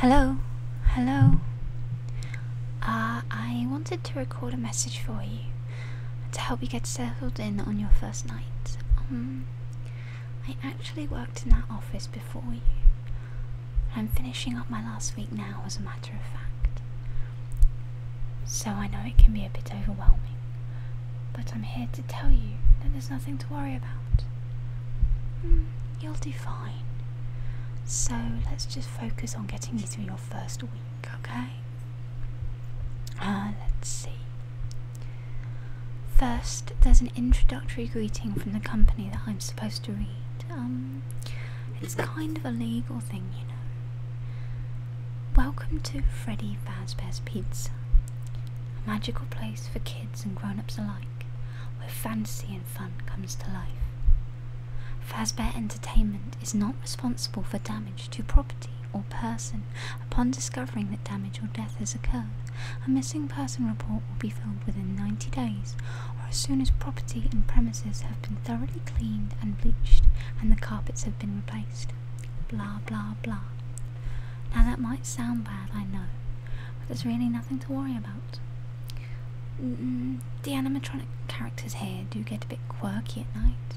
Hello? Hello? Uh, I wanted to record a message for you to help you get settled in on your first night. Um, I actually worked in that office before you. I'm finishing up my last week now, as a matter of fact. So I know it can be a bit overwhelming, but I'm here to tell you that there's nothing to worry about. Mm, you'll do fine. So let's just focus on getting you through your first week, okay? Uh, let's see. First, there's an introductory greeting from the company that I'm supposed to read. Um, it's kind of a legal thing, you know. Welcome to Freddy Fazbear's Pizza, a magical place for kids and grown-ups alike, where fantasy and fun comes to life. Fazbear Entertainment is not responsible for damage to property or person upon discovering that damage or death has occurred. A missing person report will be filed within 90 days or as soon as property and premises have been thoroughly cleaned and bleached and the carpets have been replaced. Blah blah blah. Now that might sound bad, I know, but there's really nothing to worry about. Mm, the animatronic characters here do get a bit quirky at night,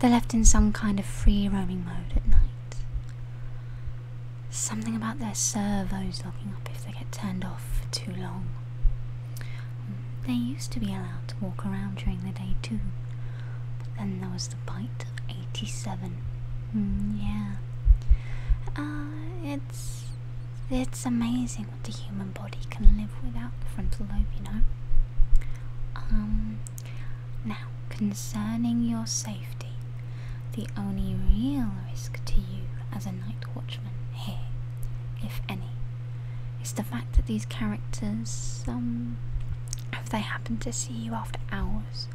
they're left in some kind of free roaming mode at night. Something about their servos locking up if they get turned off for too long. They used to be allowed to walk around during the day too, but then there was the bite of 87. Mm, yeah. Uh, it's it's amazing what the human body can live without the frontal lobe, you know. Um, now concerning your safety, the only real risk to you as a night watchman here, if any, is the fact that these characters, um, if they happen to see you after hours,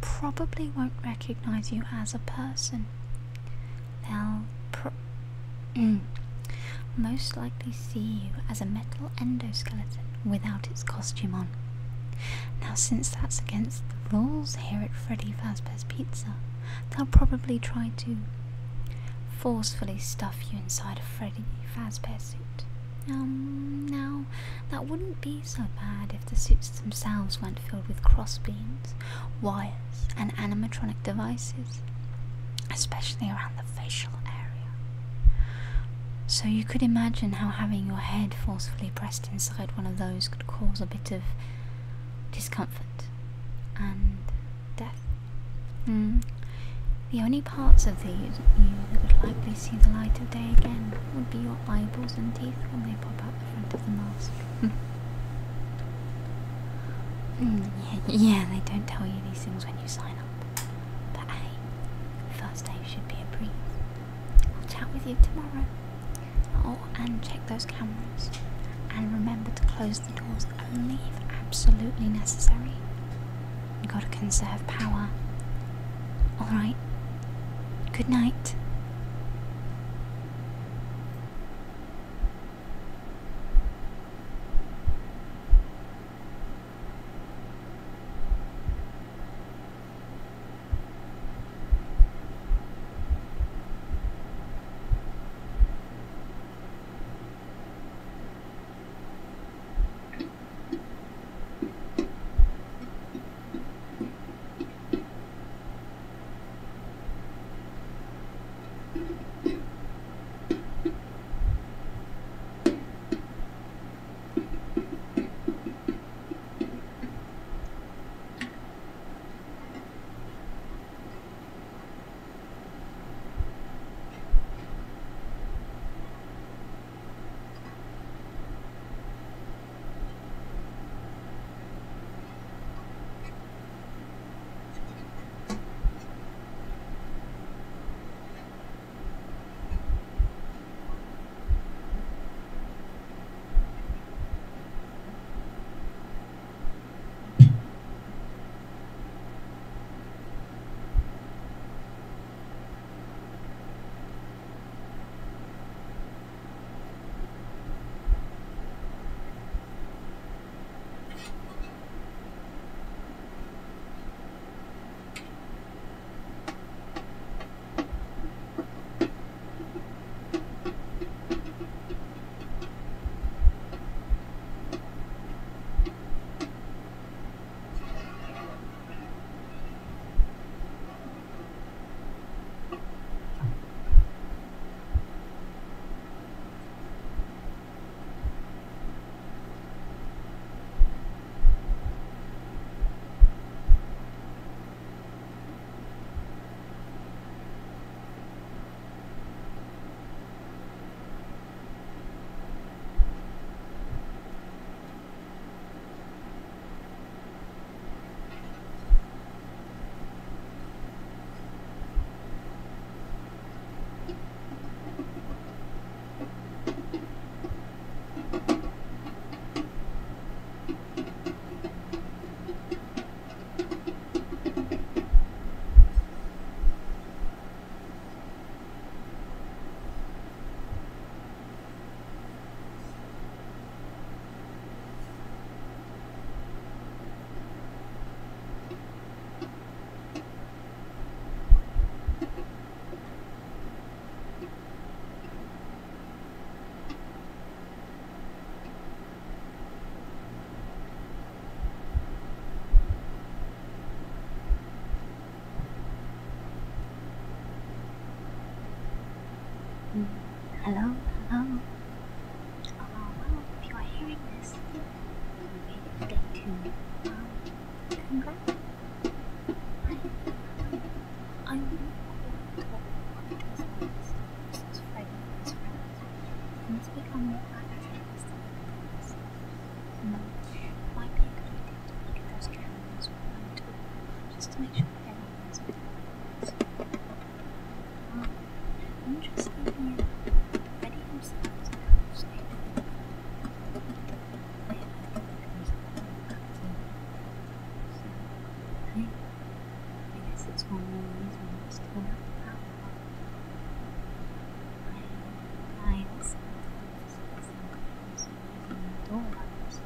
probably won't recognize you as a person. They'll pro mm, most likely see you as a metal endoskeleton without its costume on. Now, since that's against the rules here at Freddy Fazbear's Pizza, they'll probably try to forcefully stuff you inside a Freddy Fazbear suit. Um, now, that wouldn't be so bad if the suits themselves weren't filled with crossbeams, wires, and animatronic devices, especially around the facial area. So you could imagine how having your head forcefully pressed inside one of those could cause a bit of discomfort and death. Mm. The only parts of these you that would likely see the light of day again would be your eyeballs and teeth when they pop out the front of the mask. mm, yeah, yeah, they don't tell you these things when you sign up. But hey, first day should be a breeze. I'll chat with you tomorrow. Oh, and check those cameras. And remember to close the doors only if absolutely necessary. You gotta conserve power. Alright. Good night. Mm. Hello, hello. Oh, well, if you are hearing this, you made it to two. Um, congrats. I, I will talk what it was last since Freddy and his friends. Things become more active than this. Mm. Might be a good idea to look at those cameras one too, just to make sure everyone is okay. Um, interestingly enough, Freddy himself is a kind of state of I have heard that he was active. So, hey, I guess it's one more reason to turn up the power. I, I also noticed some things using the door lights.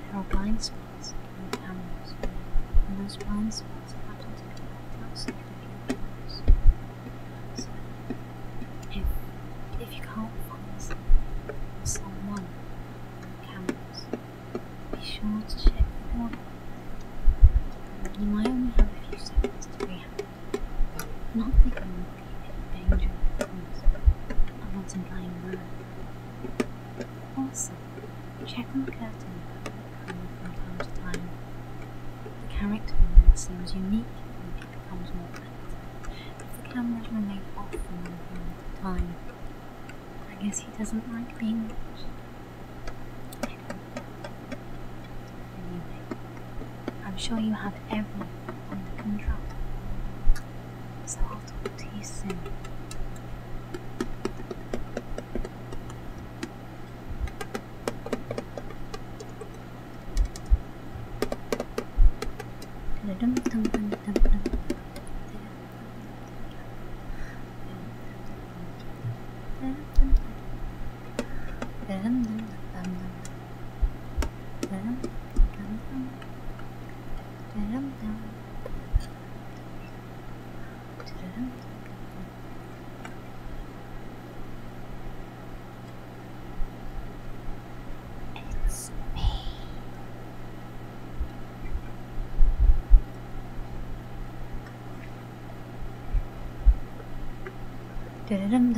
There are blind spots in and those blind spots happen to be outside of your. So, if, if you can't find something or someone on the cameras, be sure to check the door. You might only have a few seconds to react. Not that you be in danger, of course. I'm not implying that. Also, check on the curtain above the camera from time to time. The character in there seems unique and it becomes more active. If the cameras remain off for a long period of time, I guess he doesn't like being watched. Anyway, I'm sure you have everything under control. 짜라란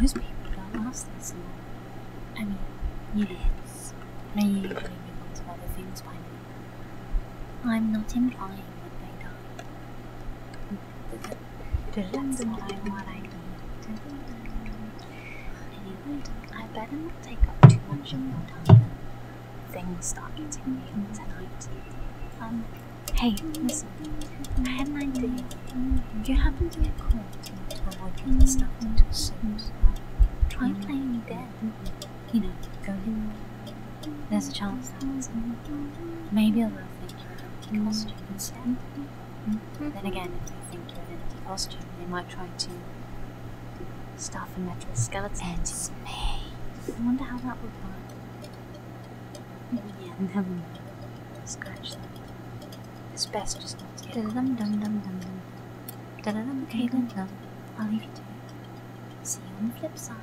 Most people don't last this long. I mean, yes, they usually move on to other things by now. I'm not implying that they die. That's not what I mean. Anyway, I better not take up too much of your time. Things start getting real tonight. Um, hey, listen. I had an idea. If you happen to and avoid getting stuffed into a suit, try playing dead. You know, go in. There's a chance that maybe they'll think you're an costume instead. Then again, if they think you're an empty costume, they might try to stuff a metal skeleton. It's me. I wonder how that would work. Yeah, never mind. Scratch that. It's best just not to get. Dum dum dum dum dum. Da-da-dum, okay, then dum. I'll leave you to it. See you on the flip side.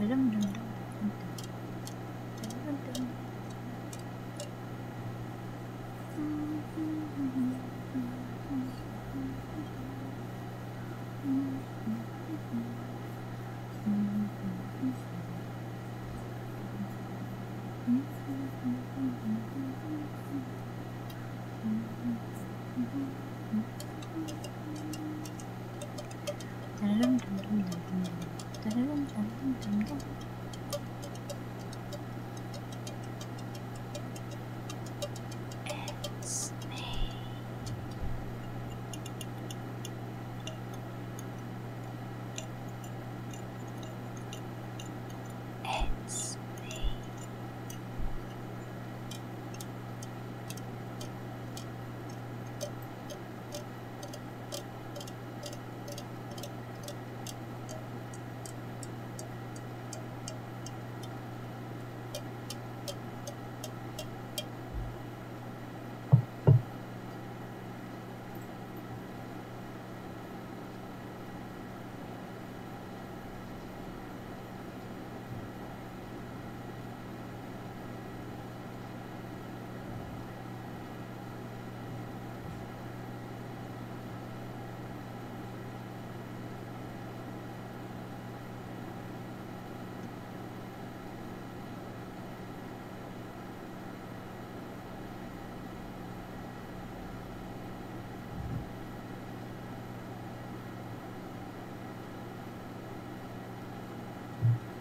I don't know.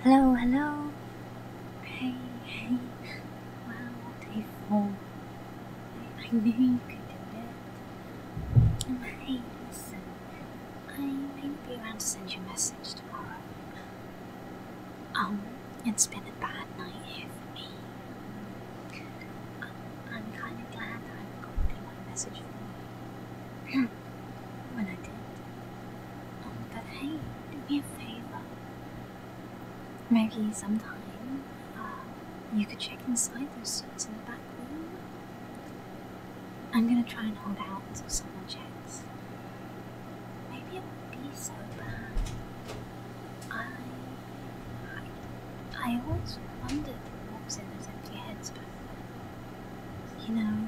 Hello, hello. Hey, hey. Wow, day four. I knew you could do it. Um, hey, listen. I may be around to send you a message tomorrow. Um, it's been a bad night here for me. Um, I'm kind of glad that I recorded my message for you. when I did. Um, but hey, do me a favor. Sometime uh, you could check inside those suits in the back room. I'm gonna try and hold out until someone checks. Maybe it won't be so bad. I, I, I always wondered what was in those empty heads there. You know,